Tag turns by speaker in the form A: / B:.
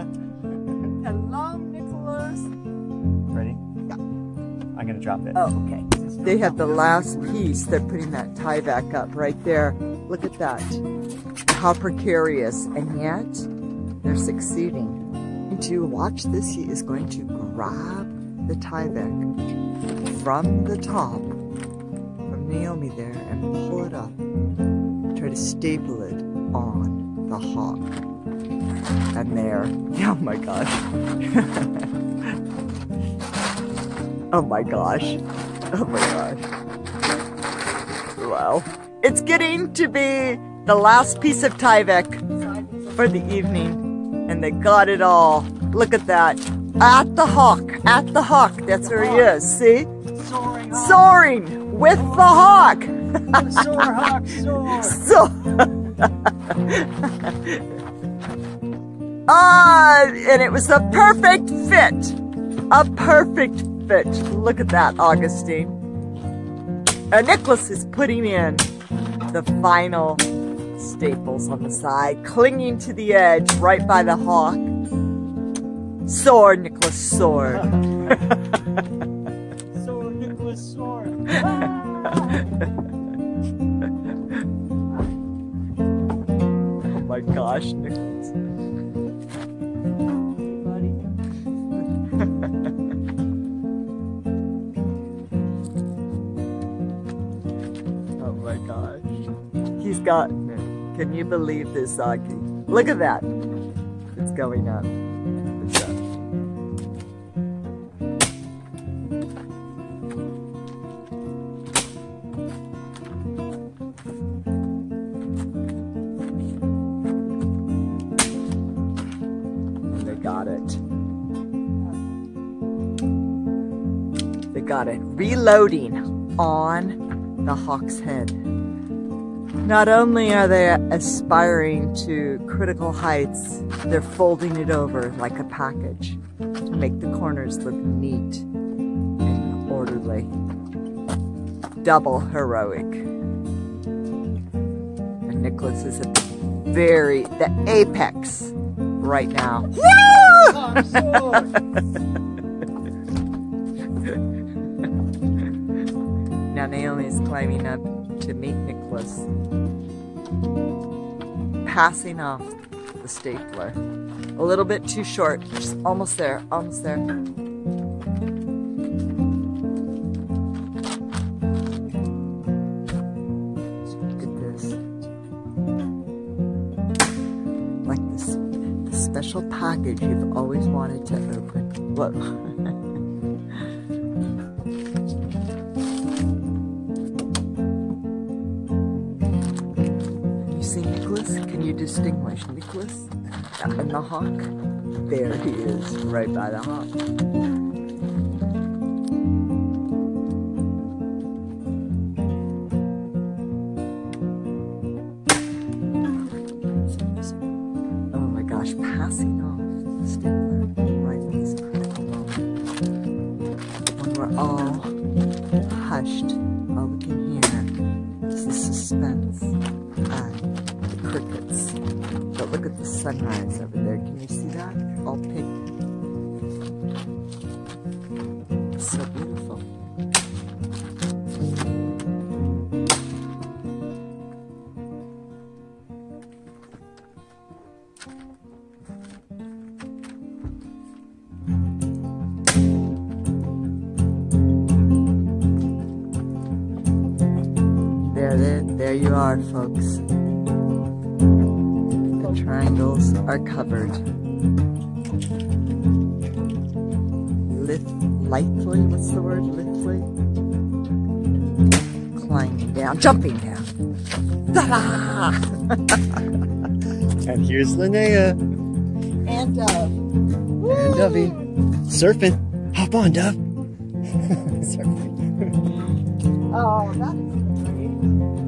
A: Hello, Nicholas.
B: Ready?
A: Yeah.
B: I'm gonna drop it.
A: Oh, okay. They have the last piece. They're putting that tie back up right there. Look at that. How precarious. And yet, they're succeeding. And to watch this, he is going to grab the Tyvek from the top, from Naomi there, and pull it up. Try to staple it on the hawk. And there. Oh, oh my gosh. oh my gosh. Oh my gosh. Well, it's getting to be the last piece of Tyvek for the evening. And they got it all. Look at that. At the hawk. At the hawk. That's where he is. See?
C: Soaring.
A: Soaring with the hawk.
C: soar hawk, soar.
A: So. Ah, and it was a perfect fit. A perfect fit. Look at that, Augustine. And Nicholas is putting in the final staples on the side, clinging to the edge right by the hawk. Soar, Nicholas, soar.
C: Soar, Nicholas, soar.
A: Oh my gosh, Nicholas. Can you believe this, Aki? Look at that. It's going up. It's up. They got it. They got it. Reloading on the hawk's head. Not only are they aspiring to critical heights, they're folding it over like a package to make the corners look neat and orderly. Double heroic. And Nicholas is at the very, the apex right now. Now Naomi is climbing up to meet Nicholas, passing off the stapler. A little bit too short, just almost there, almost there. Like this, the special package you've always wanted to open. Look. You distinguish Nicholas and the hawk? There he is, right by the hawk. Oh my gosh, passing off we're all hushed, all we can hear is the suspense sunrise over there. Can you see that? All pink. So beautiful. There, there, there you are, folks. Triangles are covered. Lift, lightly, what's the word? lightly? Climbing down, jumping down. Ta-da!
B: And here's Linnea
A: And, uh,
B: and Dovey surfing. Hop on, Dove. surfing.
A: oh, that is great.